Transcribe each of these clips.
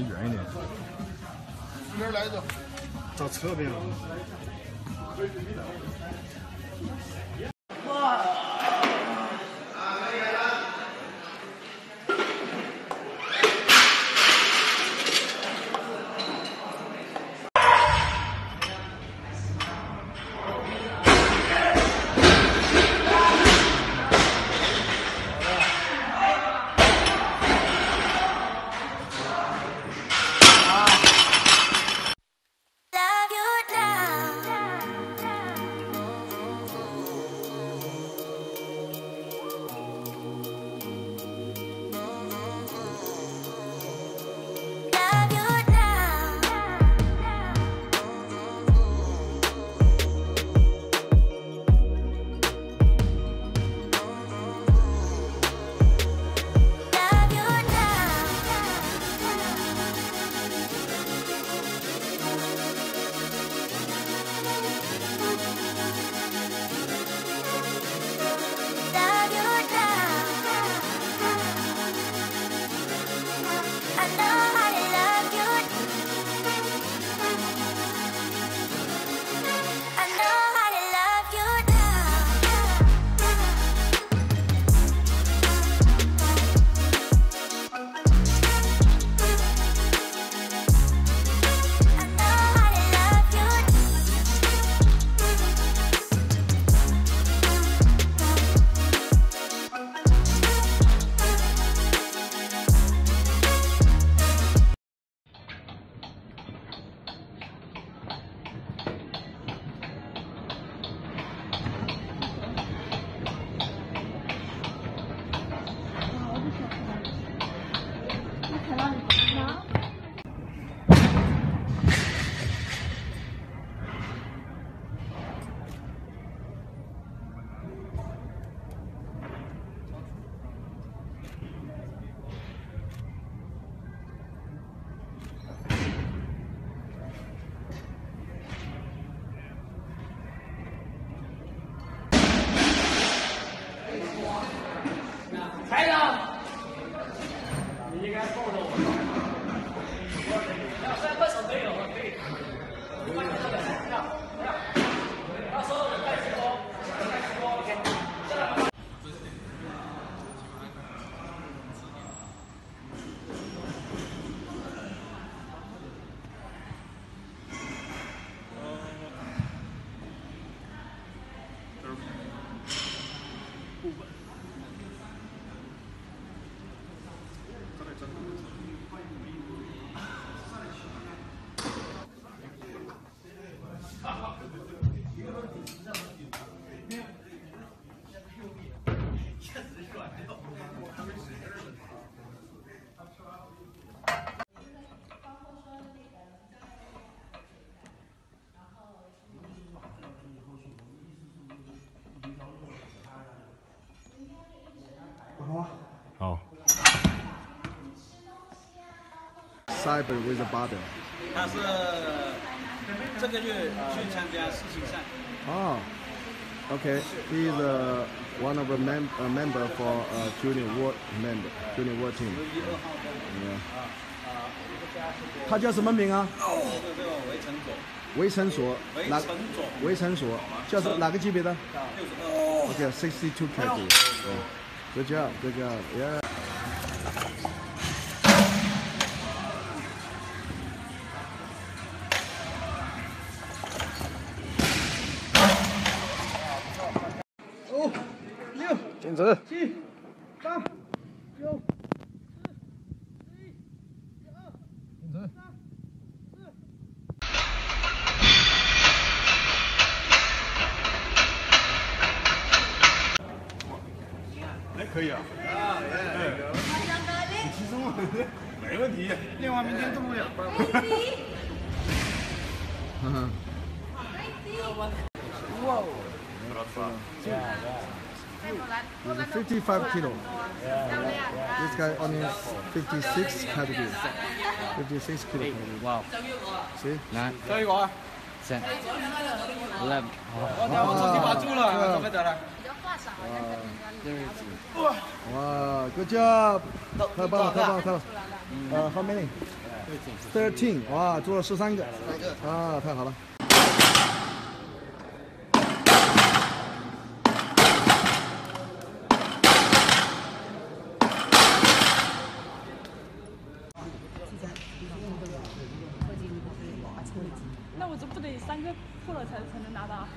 离远一点。哪儿来着？到侧边了。Cyber with a border。他是这个月去参加世锦赛。哦，OK, he is uh, one of the mem a member for uh, junior world member junior world team. 一二号的 Yeah. 啊，一个家是他叫什么名啊？这个这个围城左，围城所。哪围城左围城所叫什哪个级别的六十二。 ？OK, sixty two category. Yeah. Good job, good job. Yeah. 六静止。七八九。哎，可以啊。啊，你轻松啊，没问题。练完明天动不了。哈哈。He's 55 kilo. This guy only 56 category. 56 kilo category. Wow. See? Nine, 最后一个啊， ten, eleven. 我等我手机把住了，准备得了。 Wow, good job. 太棒了，太棒了，太棒了。Uh, how many? Thirteen，哇，做了十三个，啊，太好了。 了才才能拿到？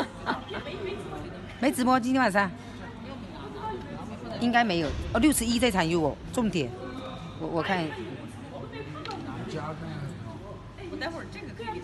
没直播今天晚上，应该没有哦。六十一这场有哦，重点，我我看。我待会儿这个可以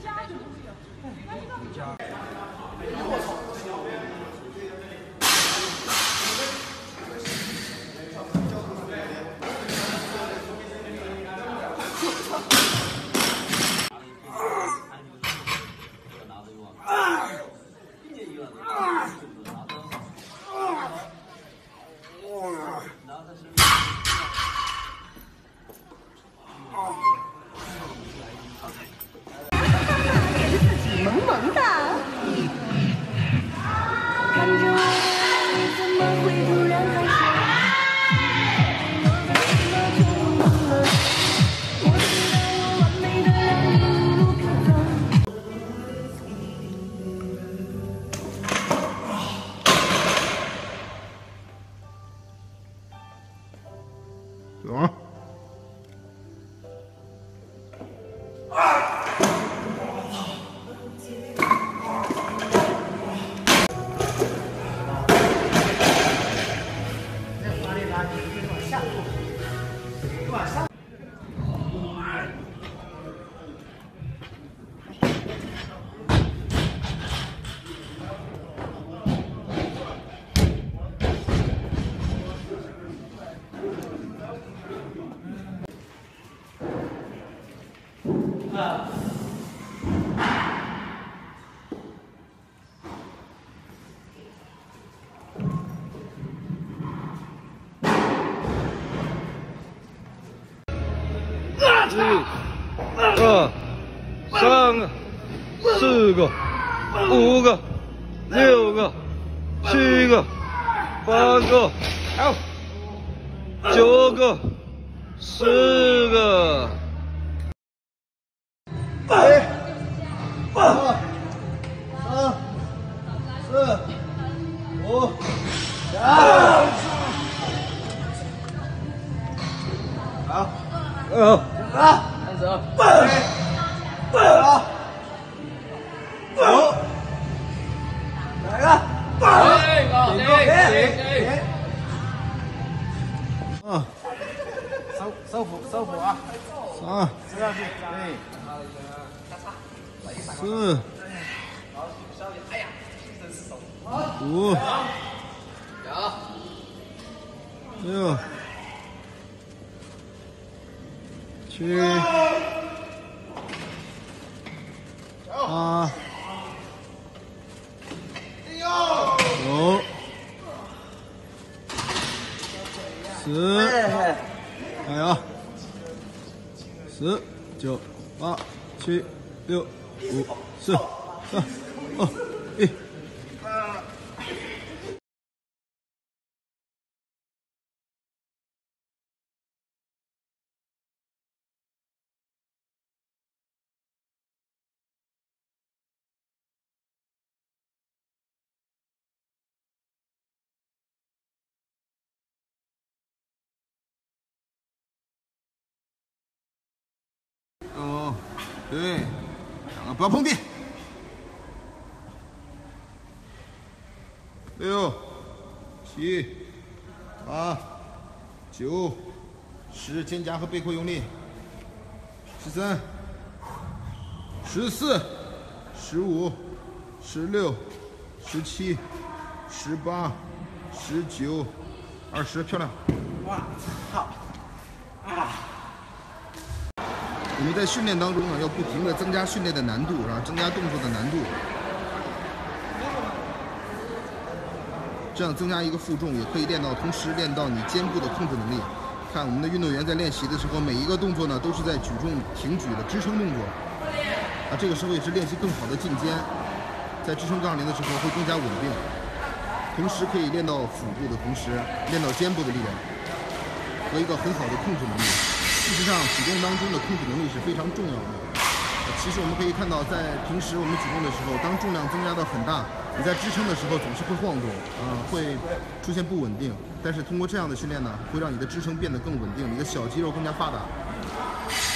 二、个、四个、五个、六个、七个、八个、九个、十个。哎，二、三、四、五、六。好，呃，啊，开收收腹收腹啊！三、吃下去，哎，四、五、六、七、八、九、十，加油！十、九、八、七、六、五、四、三、哦，对，两个不要碰地。六、七、八、九、十，肩胛和背阔用力。十三、十四、十五、十六、十七、十八、十九、二十，漂亮。我我们在训练当中呢，要不停的增加训练的难度，啊，增加动作的难度，这样增加一个负重，也可以练到，同时练到你肩部的控制能力。看我们的运动员在练习的时候，每一个动作呢都是在举重挺举的支撑动作，啊，这个时候也是练习更好的进肩，在支撑杠铃的时候会更加稳定。同时可以练到腹部的同时，练到肩部的力量和一个很好的控制能力。事实上，举重当中的控制能力是非常重要的。其实我们可以看到，在平时我们举重的时候，当重量增加到很大，你在支撑的时候总是会晃动，啊、会出现不稳定。但是通过这样的训练呢，会让你的支撑变得更稳定，你的小肌肉更加发达，